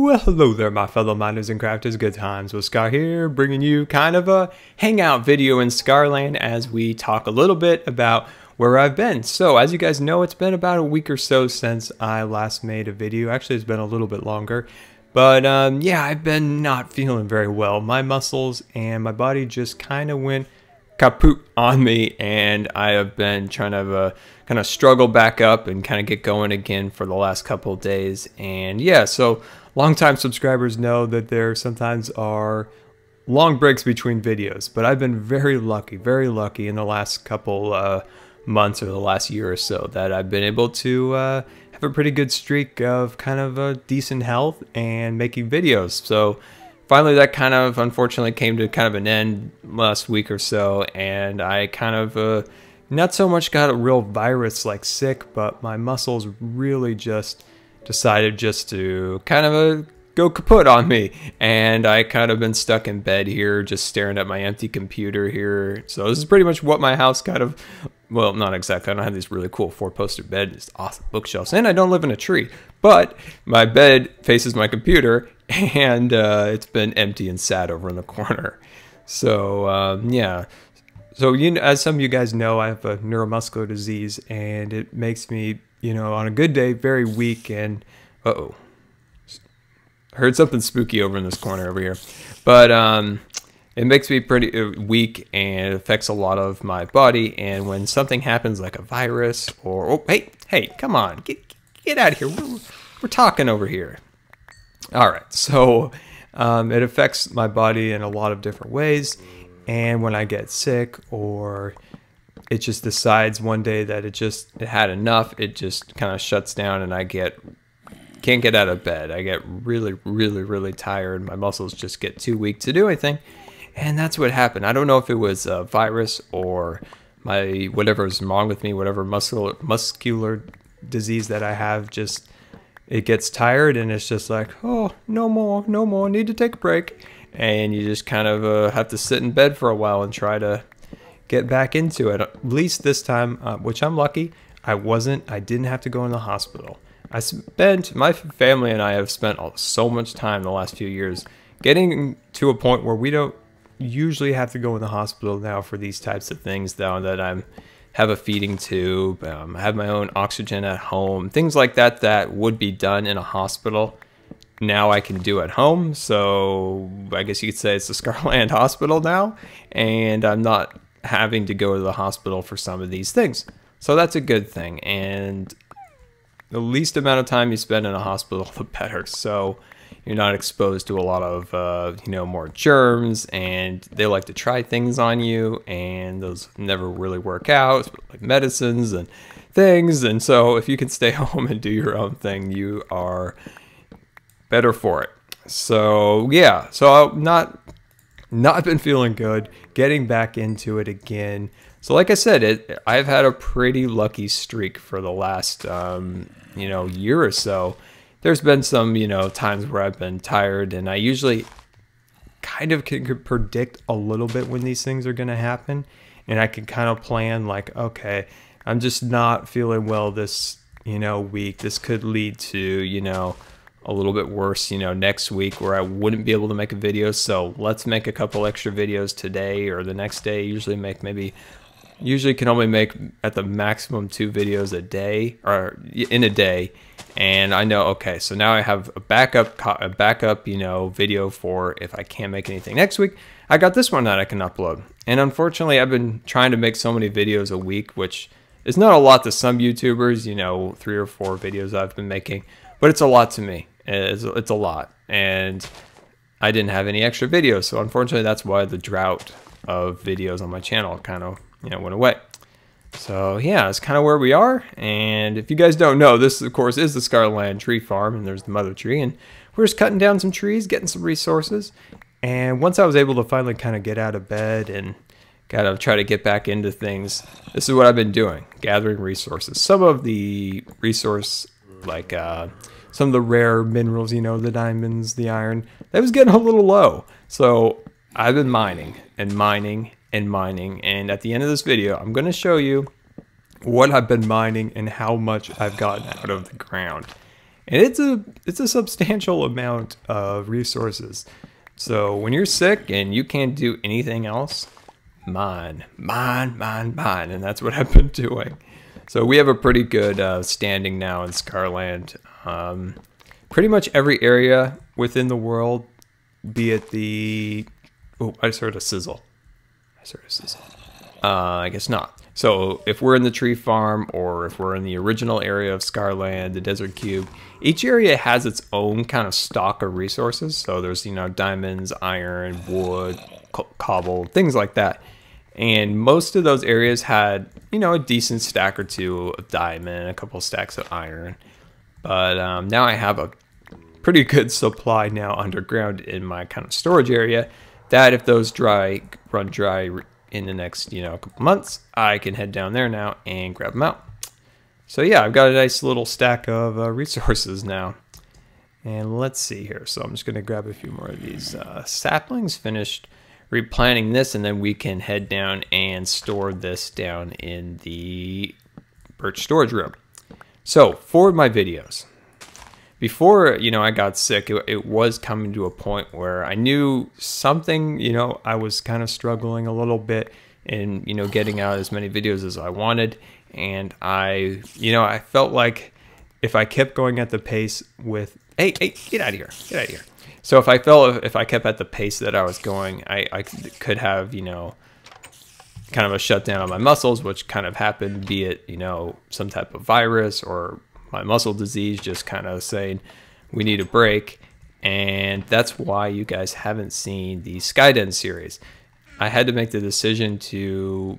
Well, hello there, my fellow miners and crafters. Good times with Scar here, bringing you kind of a hangout video in Scarland as we talk a little bit about where I've been. So, as you guys know, it's been about a week or so since I last made a video. Actually, it's been a little bit longer. But um, yeah, I've been not feeling very well. My muscles and my body just kind of went kaput on me, and I have been trying to uh, kind of struggle back up and kind of get going again for the last couple days. And yeah, so longtime subscribers know that there sometimes are long breaks between videos, but I've been very lucky, very lucky in the last couple uh, months or the last year or so that I've been able to uh, have a pretty good streak of kind of a decent health and making videos. So finally that kind of unfortunately came to kind of an end last week or so and I kind of uh, not so much got a real virus like sick but my muscles really just decided just to kind of uh, go kaput on me. And I kind of been stuck in bed here just staring at my empty computer here. So this is pretty much what my house kind of well not exactly. I don't have these really cool four poster bed it's awesome bookshelves. And I don't live in a tree but my bed faces my computer and uh, it's been empty and sad over in the corner. So um, yeah, so you know, as some of you guys know, I have a neuromuscular disease, and it makes me, you know, on a good day, very weak. And uh oh, heard something spooky over in this corner over here, but um, it makes me pretty uh, weak, and affects a lot of my body. And when something happens, like a virus, or oh hey hey, come on, get get out of here. We're, we're talking over here. All right, so um, it affects my body in a lot of different ways. And when I get sick or it just decides one day that it just it had enough, it just kind of shuts down and I get can't get out of bed. I get really, really, really tired. My muscles just get too weak to do anything. And that's what happened. I don't know if it was a virus or my whatever is wrong with me, whatever muscular muscular disease that I have just it gets tired and it's just like, oh, no more, no more, need to take a break. And you just kind of uh, have to sit in bed for a while and try to get back into it. At least this time, uh, which I'm lucky, I wasn't, I didn't have to go in the hospital. I spent, my family and I have spent so much time the last few years getting to a point where we don't usually have to go in the hospital now for these types of things now that I'm have a feeding tube, um, have my own oxygen at home, things like that that would be done in a hospital. Now I can do at home, so I guess you could say it's the Scarland Hospital now, and I'm not having to go to the hospital for some of these things. So that's a good thing, and the least amount of time you spend in a hospital, the better. So you're not exposed to a lot of uh, you know more germs and they like to try things on you and those never really work out like medicines and things and so if you can stay home and do your own thing you are better for it so yeah so I've not not been feeling good getting back into it again so like i said it i've had a pretty lucky streak for the last um, you know year or so there's been some, you know, times where I've been tired and I usually kind of can predict a little bit when these things are going to happen. And I can kind of plan like, okay, I'm just not feeling well this, you know, week. This could lead to, you know, a little bit worse, you know, next week where I wouldn't be able to make a video. So let's make a couple extra videos today or the next day. Usually make maybe usually can only make at the maximum two videos a day or in a day and I know okay so now I have a backup a backup you know video for if I can't make anything next week I got this one that I can upload and unfortunately I've been trying to make so many videos a week which is not a lot to some YouTubers you know three or four videos I've been making but it's a lot to me it's, it's a lot and I didn't have any extra videos so unfortunately that's why the drought of videos on my channel kind of you know, went away. So yeah, it's kind of where we are. And if you guys don't know, this of course is the Scarland Tree Farm, and there's the mother tree, and we're just cutting down some trees, getting some resources. And once I was able to finally kind of get out of bed and kind of try to get back into things, this is what I've been doing: gathering resources. Some of the resource, like uh, some of the rare minerals, you know, the diamonds, the iron, that was getting a little low. So I've been mining and mining and mining. And at the end of this video, I'm going to show you what I've been mining and how much I've gotten out of the ground. and it's a it's a substantial amount of resources. So when you're sick and you can't do anything else, mine, mine, mine, mine, and that's what I've been doing. So we have a pretty good uh, standing now in Scarland. Um, pretty much every area within the world, be it the oh, I just heard a sizzle. I heard a sizzle. Uh, I guess not. So if we're in the tree farm or if we're in the original area of Scarland, the Desert Cube, each area has its own kind of stock of resources. So there's, you know, diamonds, iron, wood, co cobble, things like that. And most of those areas had, you know, a decent stack or two of diamond, a couple stacks of iron. But um, now I have a pretty good supply now underground in my kind of storage area that if those dry run dry in the next, you know, couple months, I can head down there now and grab them out. So yeah, I've got a nice little stack of uh, resources now. And let's see here. So I'm just going to grab a few more of these uh, saplings, finished replanting this, and then we can head down and store this down in the birch storage room. So for my videos, before you know I got sick, it, it, was coming to a point where I knew something. You know, I was kind of struggling a little bit in you know getting out as many videos as I wanted, and I you know I felt like if I kept going at the pace with hey hey get out of here get out of here. So if I felt if I kept at the pace that I was going, I, I could have you know kind of a shutdown on my muscles, which kind of happened, be it you know some type of virus or my muscle disease, just kind of saying we need a break. And that's why you guys haven't seen the Skyden series. I had to make the decision to,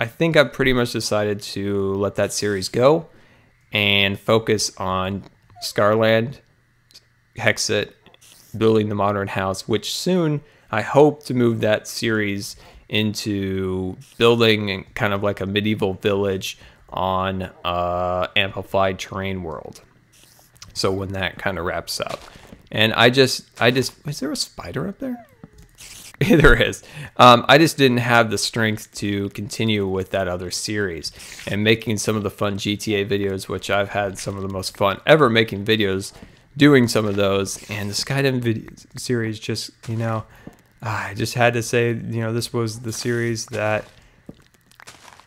I think I've pretty much decided to let that series go and focus on Scarland, Hexxit, building the modern house, which soon I hope to move that series into building kind of like a medieval village on uh, Amplified Terrain World. So when that kind of wraps up. And I just, I just, is there a spider up there? there is. Um, I just didn't have the strength to continue with that other series and making some of the fun GTA videos, which I've had some of the most fun ever making videos, doing some of those. And the Skyden video series just, you know, I just had to say, you know, this was the series that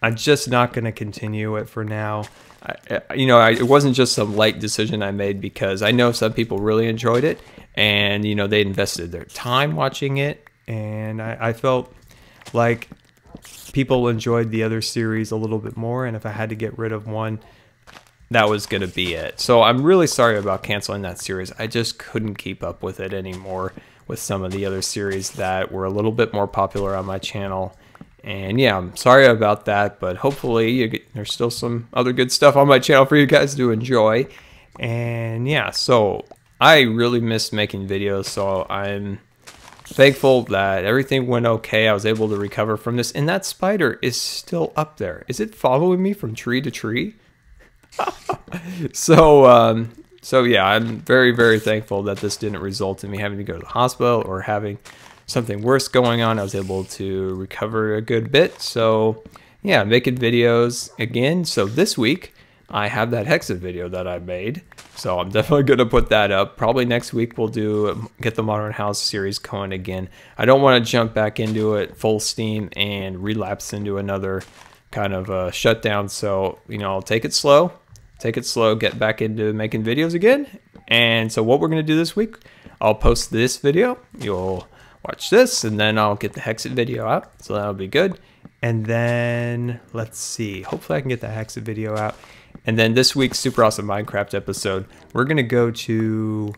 I'm just not going to continue it for now. I, you know, I, it wasn't just some light decision I made because I know some people really enjoyed it and, you know, they invested their time watching it. And I, I felt like people enjoyed the other series a little bit more. And if I had to get rid of one, that was going to be it. So I'm really sorry about canceling that series. I just couldn't keep up with it anymore with some of the other series that were a little bit more popular on my channel and yeah, I'm sorry about that, but hopefully get, there's still some other good stuff on my channel for you guys to enjoy. And yeah, so I really missed making videos, so I'm thankful that everything went okay. I was able to recover from this, and that spider is still up there. Is it following me from tree to tree? so, um, so yeah, I'm very, very thankful that this didn't result in me having to go to the hospital or having something worse going on, I was able to recover a good bit. So yeah, making videos again. So this week I have that Hexxit video that I made. So I'm definitely going to put that up. Probably next week we'll do get the Modern House series going again. I don't want to jump back into it full steam and relapse into another kind of shutdown. So, you know, I'll take it slow, take it slow, get back into making videos again. And so what we're going to do this week, I'll post this video. You'll watch this and then I'll get the Hexxit video out. So that'll be good. And then let's see, hopefully I can get the Hexxit video out. And then this week's super awesome Minecraft episode, we're going to go to,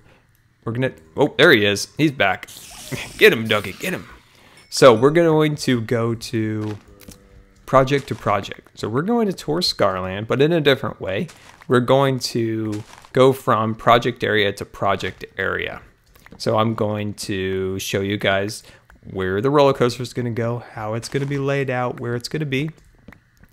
we're going to, oh, there he is. He's back. get him, Dougie, get him. So we're going to go to project to project. So we're going to tour Scarland, but in a different way. We're going to go from project area to project area. So I'm going to show you guys where the roller coaster is going to go, how it's going to be laid out, where it's going to be.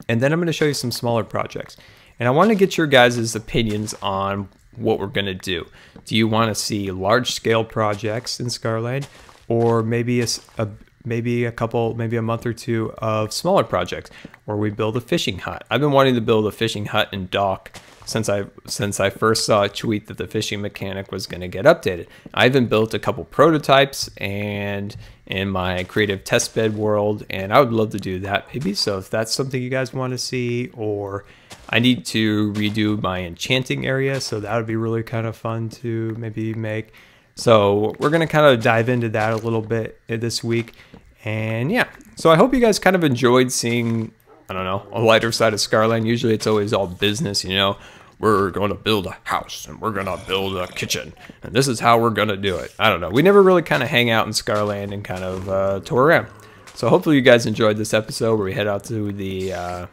And then I'm going to show you some smaller projects. And I want to get your guys' opinions on what we're going to do. Do you want to see large scale projects in Scarland or maybe a, a, maybe a couple, maybe a month or two of smaller projects where we build a fishing hut? I've been wanting to build a fishing hut and dock since I since I first saw a tweet that the fishing mechanic was going to get updated. I even built a couple prototypes and in my creative testbed world, and I would love to do that maybe. So if that's something you guys want to see, or I need to redo my enchanting area, so that would be really kind of fun to maybe make. So we're gonna kind of dive into that a little bit this week, and yeah. So I hope you guys kind of enjoyed seeing I don't know, a lighter side of Scarland. Usually it's always all business, you know. We're going to build a house and we're going to build a kitchen and this is how we're going to do it. I don't know. We never really kind of hang out in Scarland and kind of uh, tour around. So hopefully you guys enjoyed this episode where we head out to the uh,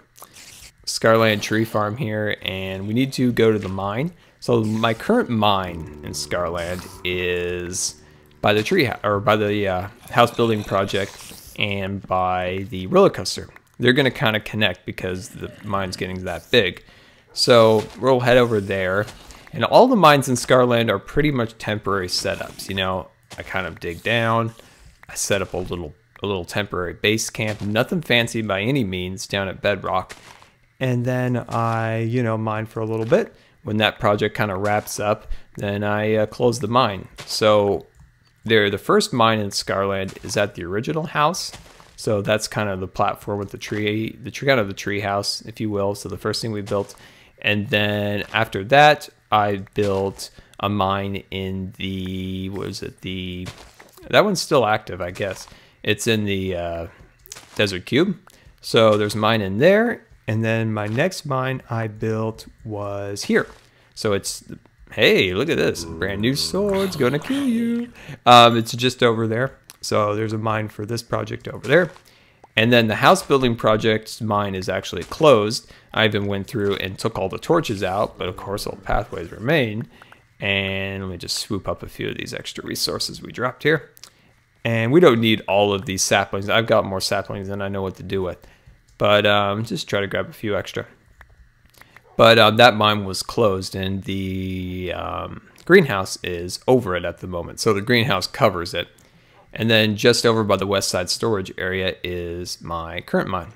Scarland tree farm here and we need to go to the mine. So my current mine in Scarland is by the tree or by the uh, house building project and by the roller coaster they're going to kind of connect because the mine's getting that big. So we'll head over there. And all the mines in Scarland are pretty much temporary setups. You know, I kind of dig down. I set up a little a little temporary base camp. Nothing fancy by any means down at Bedrock. And then I, you know, mine for a little bit. When that project kind of wraps up, then I uh, close the mine. So there, the first mine in Scarland is at the original house. So that's kind of the platform with the tree, the tree, kind of the tree house, if you will. So the first thing we built, and then after that, I built a mine in the what was it the that one's still active, I guess. It's in the uh, desert cube. So there's mine in there, and then my next mine I built was here. So it's hey, look at this brand new sword's gonna kill you. Um, it's just over there. So there's a mine for this project over there. And then the house building project's mine is actually closed. I even went through and took all the torches out, but of course all pathways remain. And let me just swoop up a few of these extra resources we dropped here. And we don't need all of these saplings. I've got more saplings than I know what to do with. But um, just try to grab a few extra. But um, that mine was closed and the um, greenhouse is over it at the moment. So the greenhouse covers it. And then just over by the west side storage area is my current mine.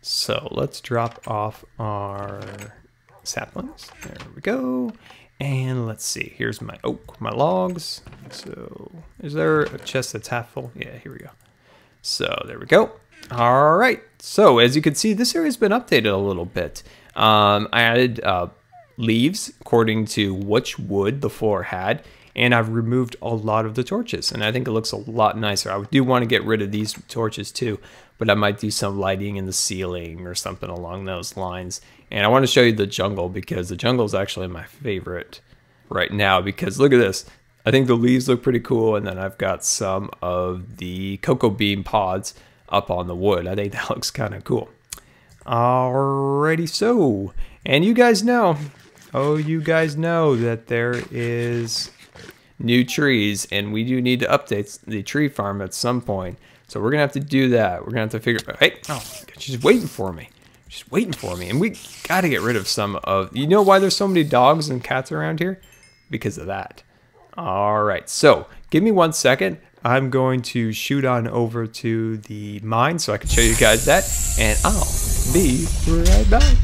So let's drop off our saplings. There we go. And let's see, here's my oak, my logs. So is there a chest that's half full? Yeah, here we go. So there we go. All right. So as you can see, this area's been updated a little bit. Um, I added uh, leaves according to which wood the floor had and I've removed a lot of the torches and I think it looks a lot nicer. I do want to get rid of these torches too, but I might do some lighting in the ceiling or something along those lines. And I want to show you the jungle because the jungle is actually my favorite right now because look at this. I think the leaves look pretty cool and then I've got some of the cocoa bean pods up on the wood. I think that looks kind of cool. Alrighty so, and you guys know, oh you guys know that there is new trees, and we do need to update the tree farm at some point. So we're gonna have to do that. We're gonna have to figure. Hey, oh, she's waiting for me. She's waiting for me, and we gotta get rid of some of. You know why there's so many dogs and cats around here? Because of that. All right. So give me one second. I'm going to shoot on over to the mine so I can show you guys that, and I'll be right back.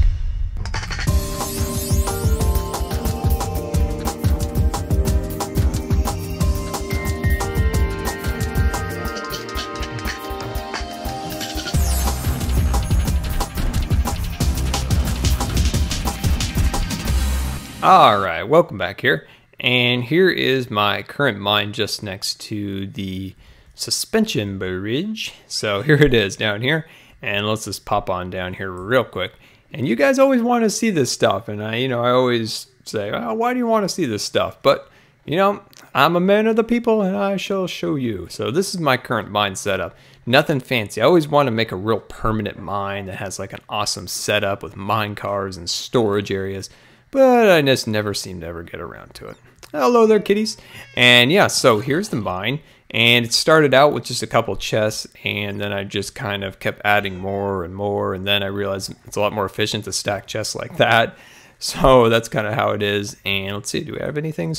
All right, welcome back here. And here is my current mine just next to the suspension bridge. So here it is down here. And let's just pop on down here real quick. And you guys always want to see this stuff. And I, you know, I always say, oh, why do you want to see this stuff? But, you know, I'm a man of the people and I shall show you. So this is my current mine setup. Nothing fancy. I always want to make a real permanent mine that has like an awesome setup with mine cars and storage areas but I just never seem to ever get around to it. Hello there, kitties. And yeah, so here's the mine. And it started out with just a couple chests, and then I just kind of kept adding more and more. And then I realized it's a lot more efficient to stack chests like that. So that's kind of how it is. And let's see, do we have anything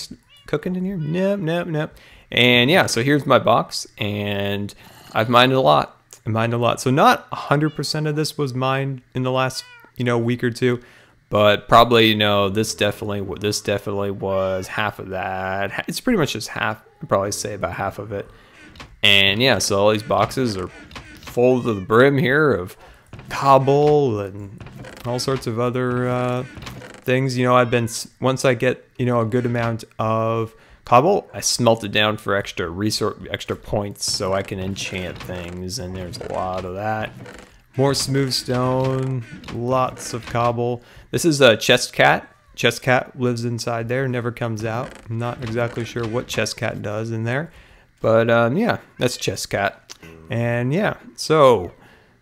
cooking in here? Nope, nope, nope. And yeah, so here's my box, and I've mined a lot. I mined a lot. So not 100% of this was mined in the last, you know, week or two but probably you know this definitely this definitely was half of that. It's pretty much just half. I'd probably say about half of it. And yeah, so all these boxes are full to the brim here of cobble and all sorts of other uh, things. You know, I've been once I get you know a good amount of cobble, I smelt it down for extra resource, extra points, so I can enchant things. And there's a lot of that. More smooth stone, lots of cobble. This is a chest cat. Chest cat lives inside there, never comes out. I'm not exactly sure what chest cat does in there, but um, yeah, that's chest cat. And yeah, so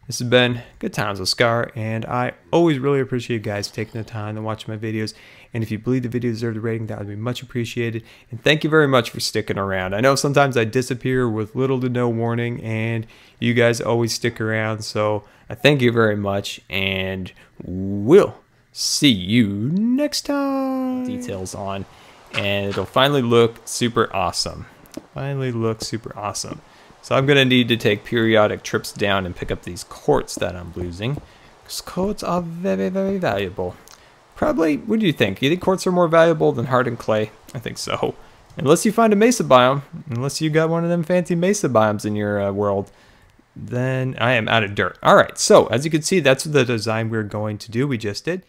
this has been Good Times with Scar, and I always really appreciate you guys taking the time to watch my videos. And if you believe the video deserves a rating, that would be much appreciated. And thank you very much for sticking around. I know sometimes I disappear with little to no warning, and you guys always stick around. So I thank you very much, and we'll see you next time. Details on, and it'll finally look super awesome. Finally look super awesome. So I'm going to need to take periodic trips down and pick up these quartz that I'm losing. Because quartz are very, very valuable. Probably, what do you think? You think quartz are more valuable than hardened clay? I think so. Unless you find a mesa biome. Unless you got one of them fancy mesa biomes in your uh, world. Then I am out of dirt. Alright, so as you can see, that's the design we're going to do. We just did.